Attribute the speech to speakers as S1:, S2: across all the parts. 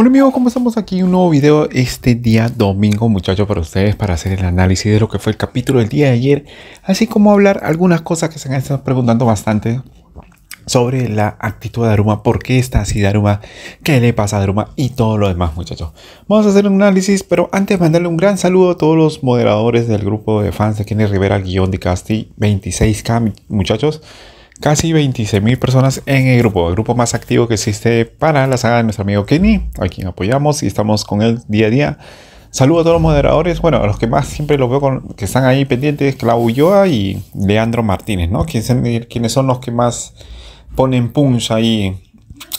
S1: Hola amigos, ¿cómo estamos aquí? Un nuevo video este día domingo, muchachos, para ustedes, para hacer el análisis de lo que fue el capítulo del día de ayer, así como hablar algunas cosas que se han estado preguntando bastante sobre la actitud de Daruma, por qué está así Daruma, qué le pasa a Daruma y todo lo demás, muchachos. Vamos a hacer un análisis, pero antes mandarle un gran saludo a todos los moderadores del grupo de fans de Kenny Rivera, guion de Casti 26K, muchachos casi 26.000 personas en el grupo, el grupo más activo que existe para la saga de nuestro amigo Kenny, a quien apoyamos y estamos con él día a día. Saludo a todos los moderadores, bueno, a los que más siempre los veo con, que están ahí pendientes, Clau Ulloa y Leandro Martínez, ¿no? Quienes son los que más ponen punch ahí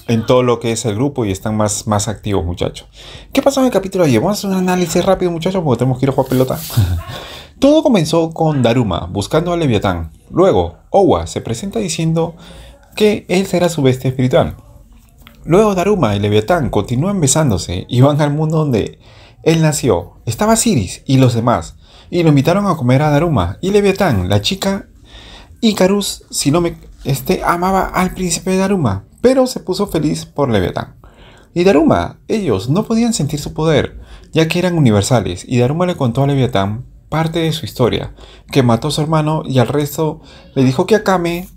S1: en todo lo que es el grupo y están más, más activos, muchachos. ¿Qué pasó en el capítulo de ayer? Vamos a hacer un análisis rápido, muchachos, porque tenemos que ir a jugar pelota. Todo comenzó con Daruma buscando a Leviatán. Luego, Owa se presenta diciendo que él será su bestia espiritual. Luego Daruma y Leviatán continúan besándose y van al mundo donde él nació. Estaba Siris y los demás, y lo invitaron a comer a Daruma y Leviatán, la chica Icarus, si no me este, amaba al príncipe Daruma, pero se puso feliz por Leviatán. Y Daruma, ellos no podían sentir su poder, ya que eran universales, y Daruma le contó a Leviatán parte de su historia, que mató a su hermano y al resto le dijo que Akame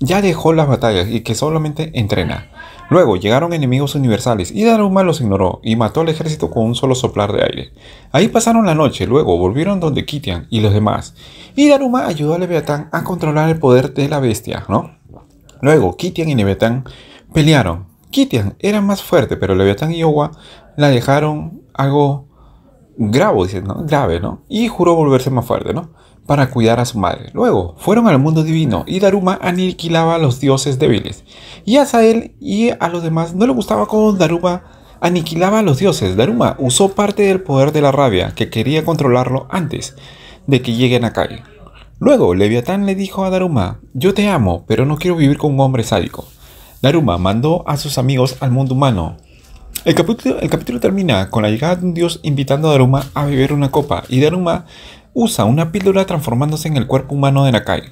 S1: ya dejó las batallas y que solamente entrena. Luego llegaron enemigos universales y Daruma los ignoró y mató al ejército con un solo soplar de aire. Ahí pasaron la noche, luego volvieron donde Kitian y los demás. Y Daruma ayudó a Leviatán a controlar el poder de la bestia, ¿no? Luego Kitian y Leviatán pelearon. Kitian era más fuerte, pero Leviatán y Owa la dejaron algo grave, dice, ¿no? grave, ¿no? Y juró volverse más fuerte, ¿no? Para cuidar a su madre. Luego, fueron al mundo divino y Daruma aniquilaba a los dioses débiles. Y a Sael y a los demás no le gustaba cómo Daruma aniquilaba a los dioses. Daruma usó parte del poder de la rabia, que quería controlarlo antes de que lleguen a caer. Luego, Leviatán le dijo a Daruma, yo te amo, pero no quiero vivir con un hombre sádico. Daruma mandó a sus amigos al mundo humano el capítulo, termina con la llegada de un dios invitando a Daruma a beber una copa y Daruma usa una píldora transformándose en el cuerpo humano de Nakai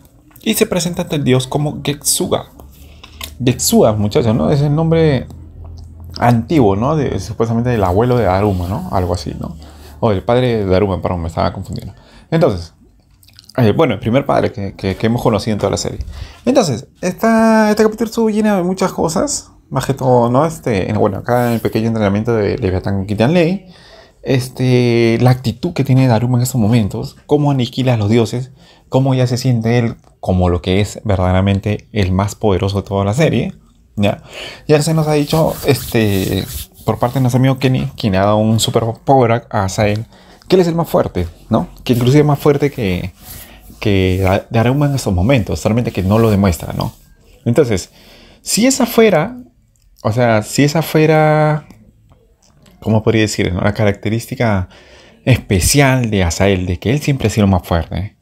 S1: y se presenta ante el dios como Getsuga. Getsuga, muchachos, ¿no? Es el nombre antiguo, ¿no? Supuestamente del abuelo de Daruma, ¿no? Algo así, ¿no? O el padre de Daruma, perdón, me estaba confundiendo. Entonces, eh, bueno, el primer padre que, hemos conocido en toda la serie. Entonces, esta, este capítulo estuvo lleno de muchas cosas más que todo, ¿no? Este, bueno, acá en el pequeño entrenamiento de Leviathan Kitan Ley, este, la actitud que tiene Daruma en estos momentos, cómo aniquila a los dioses, cómo ya se siente él como lo que es verdaderamente el más poderoso de toda la serie, ¿ya? Ya se nos ha dicho, este, por parte de nuestro amigo Kenny, quien ha dado un super power a Asael, que él es el más fuerte, ¿no? Que inclusive es más fuerte que, que Daruma en estos momentos, solamente que no lo demuestra, ¿no? Entonces, si esa fuera o sea, si esa fuera, ¿cómo podría decir? Una característica especial de Asael, de que él siempre ha sido más fuerte.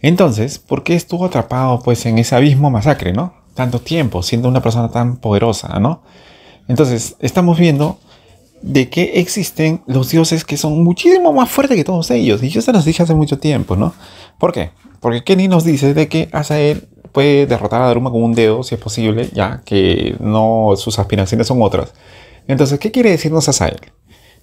S1: Entonces, ¿por qué estuvo atrapado pues en ese abismo masacre, no? Tanto tiempo, siendo una persona tan poderosa, ¿no? Entonces, estamos viendo de que existen los dioses que son muchísimo más fuertes que todos ellos. Y yo se los dije hace mucho tiempo, ¿no? ¿Por qué? Porque Kenny nos dice de que Asael puede derrotar a Daruma con un dedo, si es posible, ya que no sus aspiraciones son otras. Entonces, ¿qué quiere decirnos Asael?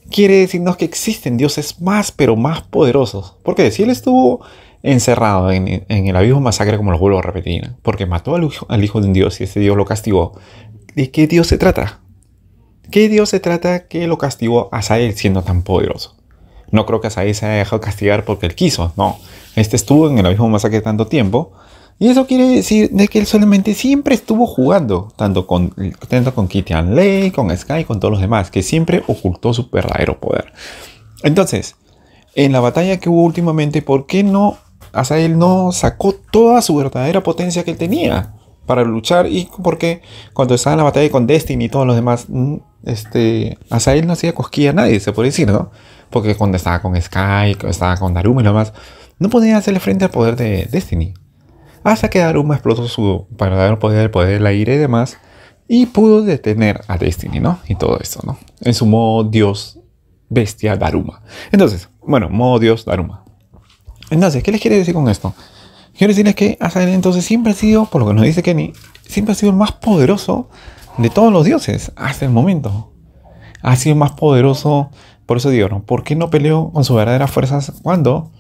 S1: Quiere decirnos que existen dioses más, pero más poderosos. Porque si él estuvo encerrado en, el abismo masacre, como lo vuelvo a repetir, porque mató al, al, hijo de un dios y ese dios lo castigó, ¿de qué dios se trata? ¿Qué dios se trata que lo castigó a Asael siendo tan poderoso? No creo que Asael se haya dejado castigar porque él quiso, no. Este estuvo en el abismo masacre tanto tiempo y eso quiere decir de que él solamente siempre estuvo jugando, tanto con, con Kitian Lei, con Sky, con todos los demás, que siempre ocultó su verdadero poder. Entonces, en la batalla que hubo últimamente, ¿por qué no Asael no sacó toda su verdadera potencia que él tenía para luchar? Y porque cuando estaba en la batalla con Destiny y todos los demás, mm, este, no hacía cosquilla a nadie, se puede decir, ¿no? Porque cuando estaba con Sky, cuando estaba con Daruma y lo demás, no podía hacerle frente al poder de Destiny hasta que Daruma explotó su verdadero poder, el poder del aire y demás, y pudo detener a Destiny, ¿no? Y todo esto, ¿no? En su modo dios bestia Daruma. Entonces, bueno, modo dios Daruma. Entonces, ¿qué les quiere decir con esto? Quiero decirles que Asael entonces siempre ha sido, por lo que nos dice Kenny, siempre ha sido el más poderoso de todos los dioses hasta el momento. ha sido más poderoso. Por eso digo, ¿no? ¿Por qué no peleó con sus verdaderas fuerzas cuando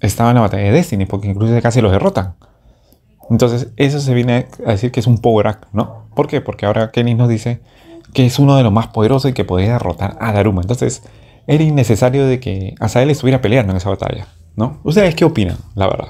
S1: estaba en la batalla de Destiny? Porque incluso casi los derrotan. Entonces, eso se viene a decir que es un power act, ¿no? ¿Por qué? Porque ahora Kenny nos dice que es uno de los más poderosos y que podía derrotar a Daruma. Entonces, era innecesario de que Asael estuviera peleando en esa batalla, ¿no? ¿Ustedes qué opinan, la verdad?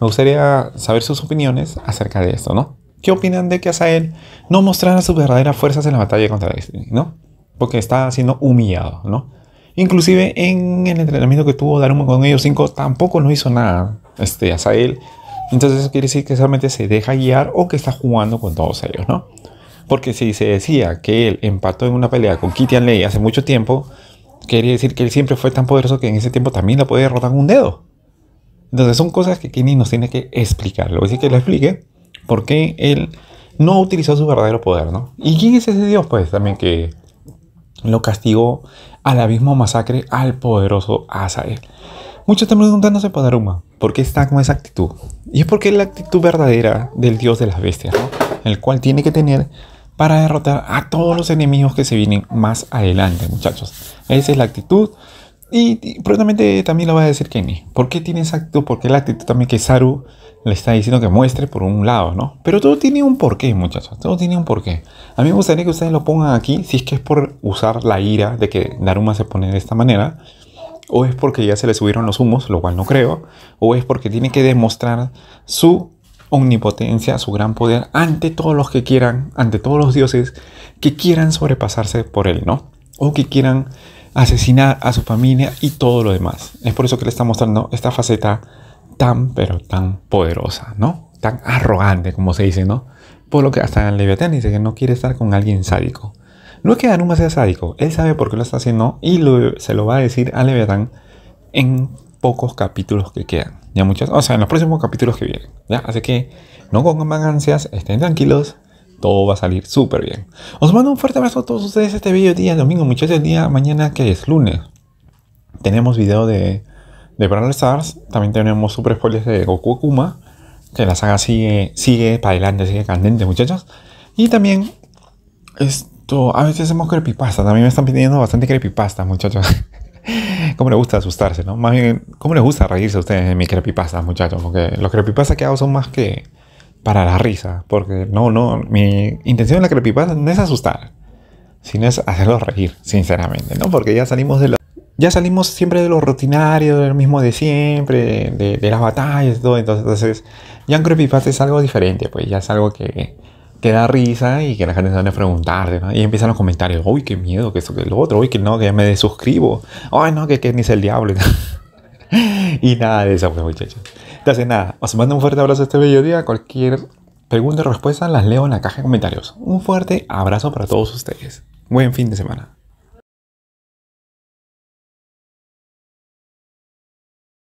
S1: Me gustaría saber sus opiniones acerca de esto, ¿no? ¿Qué opinan de que Asael no mostrara sus verdaderas fuerzas en la batalla contra Destiny, ¿no? Porque está siendo humillado, ¿no? Inclusive en el entrenamiento que tuvo Daruma con ellos 5 tampoco no hizo nada este, Asael. Entonces eso quiere decir que solamente se deja guiar o que está jugando con todos ellos, ¿no? Porque si se decía que él empató en una pelea con Kitian Ley hace mucho tiempo, quería decir que él siempre fue tan poderoso que en ese tiempo también la podía derrotar con un dedo. Entonces son cosas que Kenny nos tiene que explicar. Lo voy a decir que le explique por qué él no utilizó su verdadero poder, ¿no? ¿Y quién es ese Dios? Pues también que lo castigó a la misma masacre al poderoso Azael. Muchos están preguntándose por Daruma, ¿por qué está con esa actitud? Y es porque es la actitud verdadera del dios de las bestias, ¿no? El cual tiene que tener para derrotar a todos los enemigos que se vienen más adelante, muchachos. Esa es la actitud. Y, probablemente también lo va a decir Kenny. ¿Por qué tiene esa actitud? Porque la actitud también que Saru le está diciendo que muestre por un lado, ¿no? Pero todo tiene un porqué, muchachos. Todo tiene un porqué. A mí me gustaría que ustedes lo pongan aquí, si es que es por usar la ira de que Daruma se pone de esta manera, o es porque ya se le subieron los humos, lo cual no creo, o es porque tiene que demostrar su omnipotencia, su gran poder ante todos los que quieran, ante todos los dioses que quieran sobrepasarse por él, ¿no? O que quieran asesinar a su familia y todo lo demás. Es por eso que le está mostrando esta faceta tan, pero tan poderosa, ¿no? Tan arrogante, como se dice, ¿no? Por lo que hasta el Leviatán dice que no quiere estar con alguien sádico. No es que Anuma sea sádico, él sabe por qué lo está haciendo y se lo va a decir a Leviatán en pocos capítulos que quedan. Ya muchos, o sea, en los próximos capítulos que vienen. ¿ya? Así que no más ansias, estén tranquilos, todo va a salir súper bien. Os mando un fuerte abrazo a todos ustedes este video día domingo, muchachos, el día mañana que es lunes. Tenemos video de, de Brawl Stars, también tenemos super spoilers de Goku Kuma, que la saga sigue, sigue para adelante, sigue candente, muchachos. Y también a veces hacemos creepypasta, también me están pidiendo bastante creepypasta, muchachos. ¿Cómo les gusta asustarse, no? Más ¿cómo les gusta reírse a ustedes de mi creepypasta, muchachos? Porque los creepypastas que hago son más que para la risa. Porque no, no, mi intención en la creepypasta no es asustar, sino es hacerlos reír, sinceramente, ¿no? Porque ya salimos de lo, ya salimos siempre de lo rutinario, de lo mismo de siempre, de, de las batallas todo. Entonces, ya un creepypasta es algo diferente, pues ya es algo que que da risa y que la gente se van a preguntar, ¿no? Y empiezan los comentarios, uy, qué miedo, que esto, que lo otro, uy, que no, que ya me desuscribo, ay, no, que, que ni es el diablo. y nada de eso, pues, muchachos. Entonces, nada, os mando un fuerte abrazo este bello día. Cualquier pregunta o respuesta las leo en la caja de comentarios. Un fuerte abrazo para todos ustedes. Buen fin de semana.